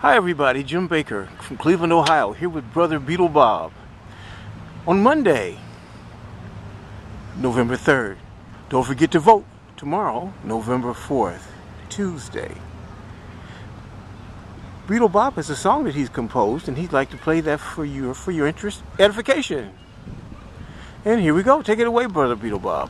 Hi everybody, Jim Baker from Cleveland, Ohio, here with brother Beetle Bob. On Monday, November 3rd, don't forget to vote tomorrow, November 4th, Tuesday. Beetle Bob has a song that he's composed and he'd like to play that for your for your interest edification. And here we go. Take it away, brother Beetle Bob.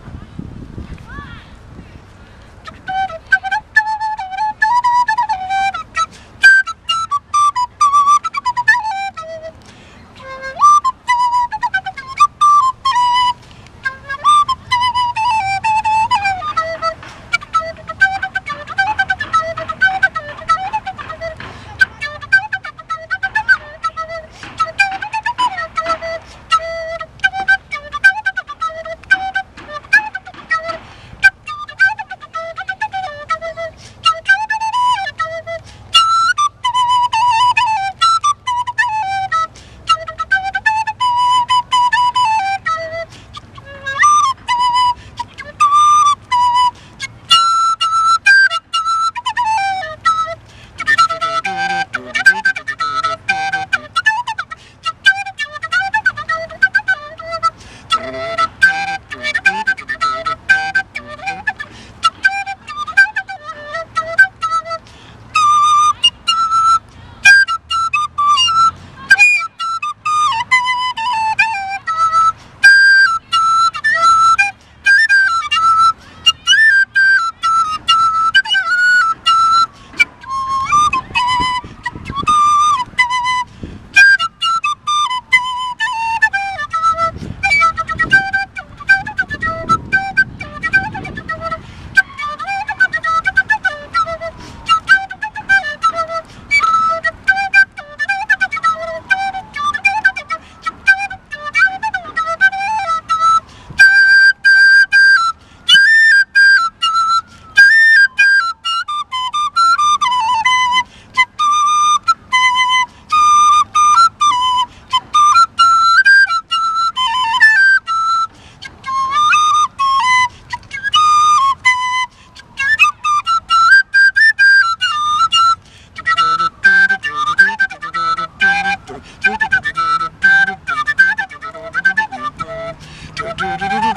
do do do do